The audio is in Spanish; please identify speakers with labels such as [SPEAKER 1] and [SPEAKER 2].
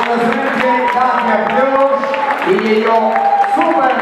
[SPEAKER 1] obecnie tak jak było i jego super